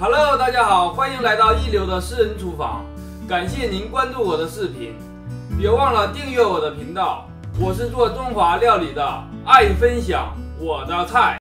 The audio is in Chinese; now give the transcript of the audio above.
Hello，大家好，欢迎来到一流的私人厨房，感谢您关注我的视频，别忘了订阅我的频道。我是做中华料理的，爱分享我的菜。